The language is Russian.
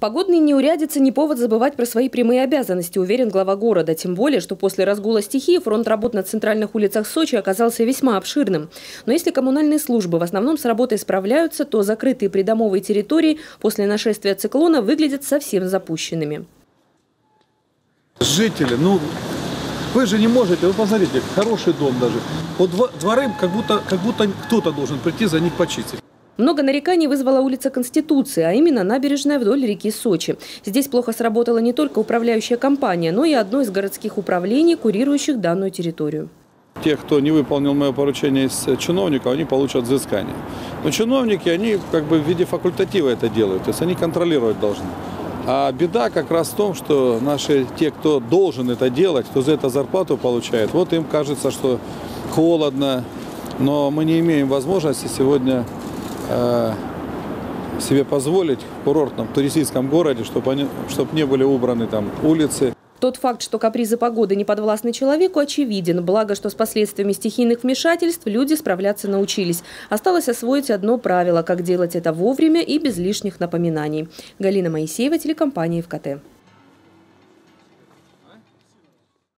Погодные неурядицы не повод забывать про свои прямые обязанности, уверен глава города. Тем более, что после разгула стихии фронт работ на центральных улицах Сочи оказался весьма обширным. Но если коммунальные службы в основном с работой справляются, то закрытые придомовые территории после нашествия циклона выглядят совсем запущенными. Жители, ну, вы же не можете, вы посмотрите, хороший дом даже. Вот дворы, как будто, как будто кто-то должен прийти за них почистить. Много нареканий вызвала улица Конституции, а именно набережная вдоль реки Сочи. Здесь плохо сработала не только управляющая компания, но и одно из городских управлений, курирующих данную территорию. Те, кто не выполнил мое поручение из чиновников, они получат взыскание. Но чиновники, они как бы в виде факультатива это делают, то есть они контролировать должны. А беда как раз в том, что наши, те, кто должен это делать, кто за это зарплату получает, вот им кажется, что холодно, но мы не имеем возможности сегодня Э, себе позволить в курортном туристическом городе, чтобы, они, чтобы не были убраны там улицы. Тот факт, что капризы погоды не подвластны человеку, очевиден. Благо, что с последствиями стихийных вмешательств люди справляться научились. Осталось освоить одно правило – как делать это вовремя и без лишних напоминаний. Галина Моисеева, телекомпания ВКТ.